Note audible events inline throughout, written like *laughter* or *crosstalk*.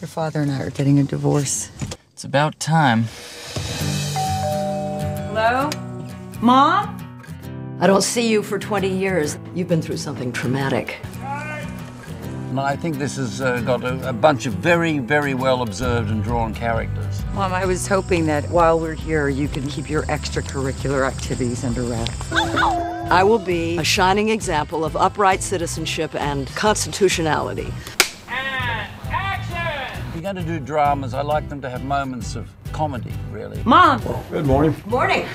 Your father and I are getting a divorce. It's about time. Hello? Mom? I don't see you for 20 years. You've been through something traumatic. And I think this has uh, got a, a bunch of very, very well observed and drawn characters. Mom, I was hoping that while we're here, you can keep your extracurricular activities under wraps. I will be a shining example of upright citizenship and constitutionality. If you're going to do dramas, I like them to have moments of comedy, really. Mom! Good morning. Morning.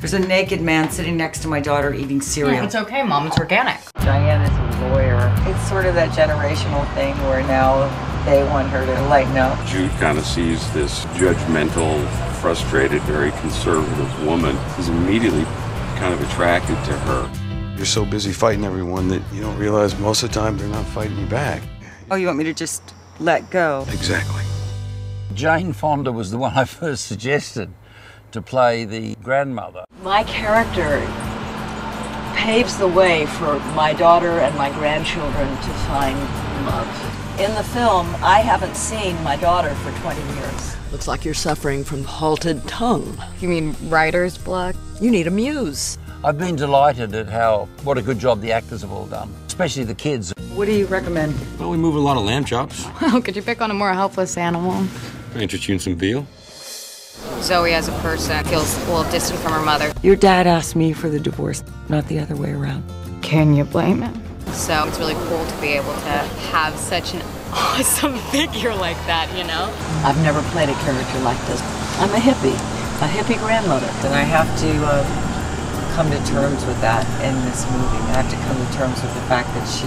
There's a naked man sitting next to my daughter eating cereal. It's okay, Mom. It's organic. Diane is a lawyer. It's sort of that generational thing where now they want her to lighten up. Jude kind of sees this judgmental, frustrated, very conservative woman. He's immediately kind of attracted to her. You're so busy fighting everyone that you don't realize most of the time they're not fighting you back. Oh, you want me to just let go? Exactly. Jane Fonda was the one I first suggested to play the grandmother. My character paves the way for my daughter and my grandchildren to find love. In the film, I haven't seen my daughter for 20 years. Looks like you're suffering from halted tongue. You mean writer's block? You need a muse. I've been delighted at how, what a good job the actors have all done, especially the kids. What do you recommend? Well, we move a lot of lamb chops. *laughs* Well, could you pick on a more helpless animal? I interest you in some veal. Zoe, as a person, feels a little distant from her mother. Your dad asked me for the divorce, not the other way around. Can you blame him? So it's really cool to be able to have such an *laughs* awesome figure like that, you know? I've never played a character like this. I'm a hippie, a hippie grandmother. And I have to uh, come to terms with that in this movie. I have to come to terms with the fact that she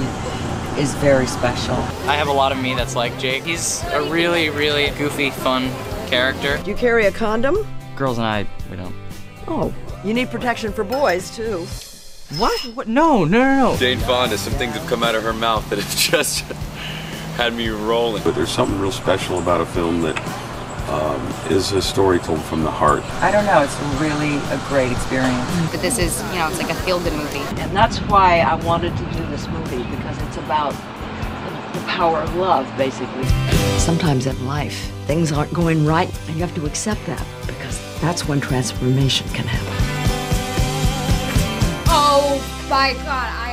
is very special. I have a lot of me that's like Jake. He's a really, really goofy, fun character. Do you carry a condom? Girls and I, we don't. Oh, you need protection for boys, too. What? What? No, no, no, no. Jane Fonda, some things have come out of her mouth that have *laughs* just had me rolling. But there's something real special about a film that um, is a story told from the heart. I don't know, it's really a great experience. But this is, you know, it's like a feel-good movie. And that's why I wanted to do this movie, because it's about the power of love, basically. Sometimes in life, things aren't going right, and you have to accept that, because that's when transformation can happen. Oh my god,